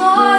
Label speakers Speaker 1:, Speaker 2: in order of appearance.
Speaker 1: rain